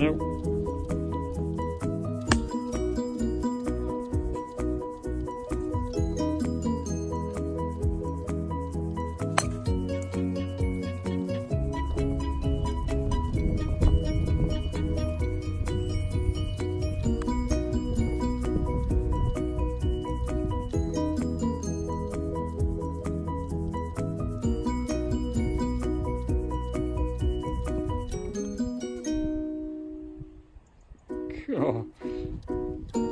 Yeah. ハハハハ。